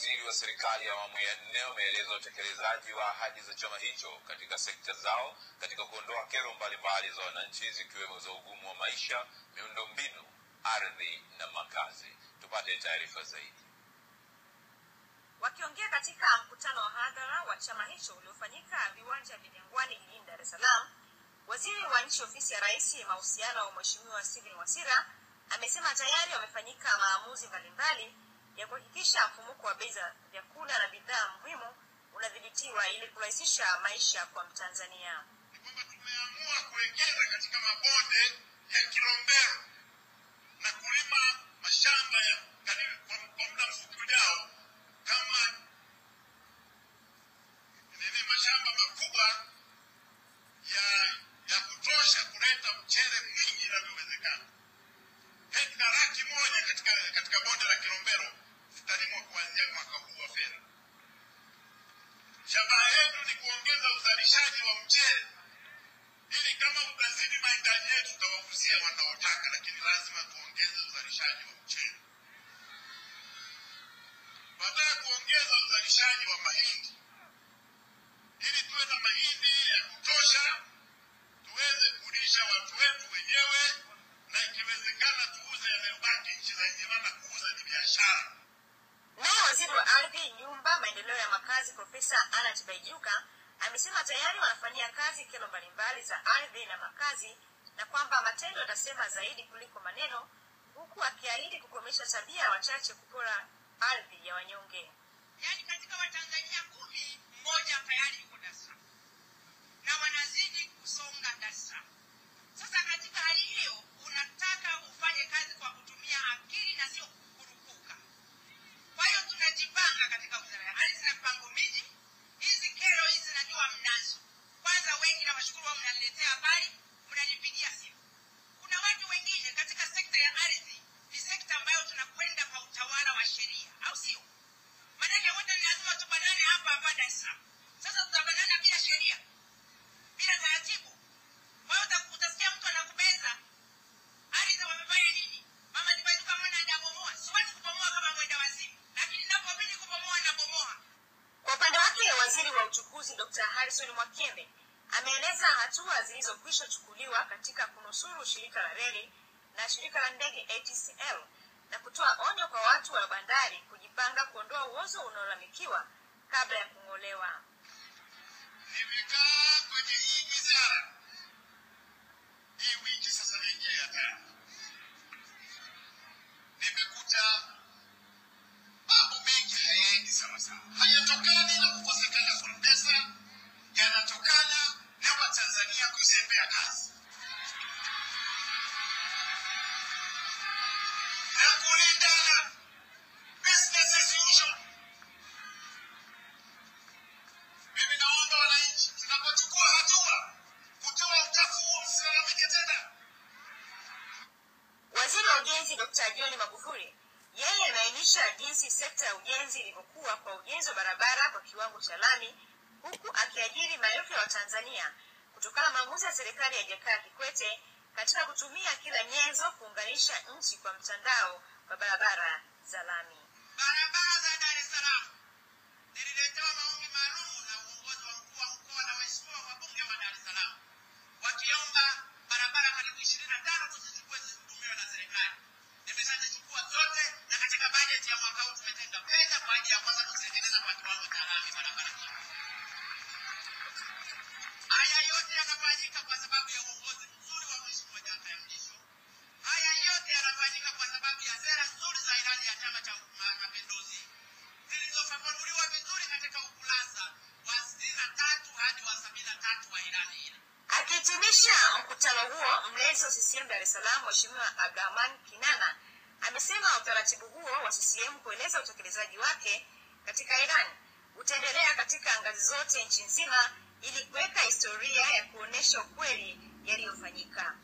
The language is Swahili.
mawaziri wa serikali ya awamu ya nne wameeleza utekelezaji wa ahadi za chama hicho katika sekta zao katika kuondoa kero mbalimbali za wananchi zikiwemo za ugumu wa maisha, miundombinu, ardhi na makazi. Tupate taarifa zaidi. Wakiongea katika mkutano wa hadhara wa chama hicho uliofanyika viwanja vya Jangwani jijini Dar es Salaam, waziri wa nchi ofisi ya rais mahusiano wa Mheshimiwa Steven Wasira amesema tayari wamefanyika maamuzi mbalimbali ya kuhakikisha mfumuko wa bei za vyakula na bidhaa muhimu unadhibitiwa ili kurahisisha maisha kwa Mtanzania. ni kwamba tumeamua kuwekeza katika mabonde ya Kilombero na kulima mashamba ya kwa, muda mfupi ujao kama nini, mashamba makubwa wanaotaka, lakini lazima tuongeze uzalishaji wa mchele. Baada ya kuongeza uzalishaji wa mahindi ili tuwe na mahindi ya kutosha, tuweze kulisha watu wetu wenyewe, na ikiwezekana tuuze yanayobaki nchi za nje, maana kuuza ni biashara. Naye waziri wa ardhi, nyumba, maendeleo ya makazi Profesa Anna Tibaijuka amesema tayari wanafanyia kazi kero mbalimbali za ardhi na makazi na kwamba matendo yatasema zaidi kuliko maneno, huku akiahidi kukomesha tabia ya wachache kupora ardhi ya wanyonge. yaani katika watanzania kumi mmoja tayari yuko Dar es Salaam na wanazidi kusonga Dar es Salaam. Sasa katika waziri wa uchukuzi Dr. Harrison mwakembe ameeleza hatua zilizokwisha chukuliwa katika kunusuru shirika la reli na shirika la ndege ATCL na kutoa onyo kwa watu wa bandari kujipanga kuondoa uozo unaolalamikiwa kabla ya kung'olewa. Serikali ya Jakaya Kikwete katika kutumia kila nyenzo kuunganisha nchi kwa mtandao wa barabara CCM Dar es Salaam Mheshimiwa Abdurahman Kinana amesema utaratibu huo wa CCM kueleza utekelezaji wake katika ilani utaendelea katika ngazi zote nchi nzima ili kuweka historia ya kuonesha ukweli yaliyofanyika.